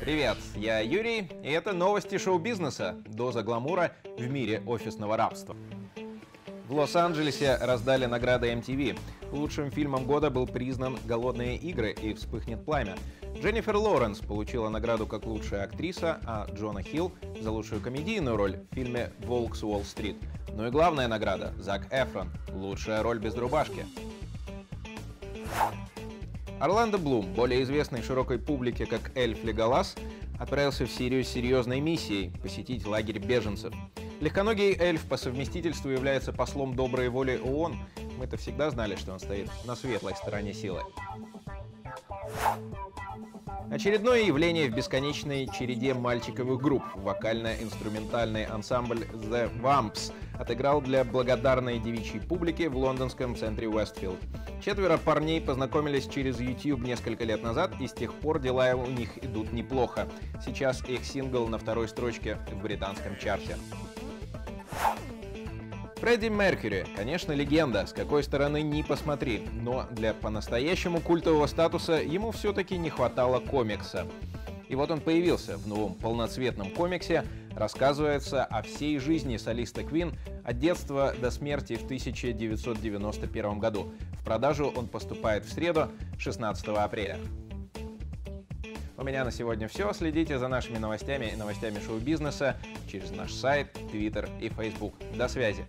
Привет, я Юрий, и это новости шоу-бизнеса «Доза гламура в мире офисного рабства». В Лос-Анджелесе раздали награды MTV. Лучшим фильмом года был признан «Голодные игры» и «Вспыхнет пламя». Дженнифер Лоуренс получила награду как лучшая актриса, а Джона Хилл за лучшую комедийную роль в фильме «Волк с Уолл-стрит». Ну и главная награда – Зак Эфрон – лучшая роль без рубашки. Орландо Блум, более известный широкой публике как Эльф Леголас, отправился в Сирию с серьезной миссией – посетить лагерь беженцев. Легконогий эльф по совместительству является послом доброй воли ООН. Мы-то всегда знали, что он стоит на светлой стороне силы. Очередное явление в бесконечной череде мальчиковых групп. Вокально-инструментальный ансамбль The Vamps отыграл для благодарной девичьей публики в лондонском центре Уэстфилд. Четверо парней познакомились через YouTube несколько лет назад, и с тех пор дела у них идут неплохо. Сейчас их сингл на второй строчке в британском чарте. Фредди Меркьюри, конечно, легенда, с какой стороны ни посмотри, но для по-настоящему культового статуса ему все-таки не хватало комикса. И вот он появился в новом полноцветном комиксе, рассказывается о всей жизни солиста Квин от детства до смерти в 1991 году. В продажу он поступает в среду, 16 апреля. У меня на сегодня все. Следите за нашими новостями и новостями шоу-бизнеса через наш сайт, Твиттер и Фейсбук. До связи!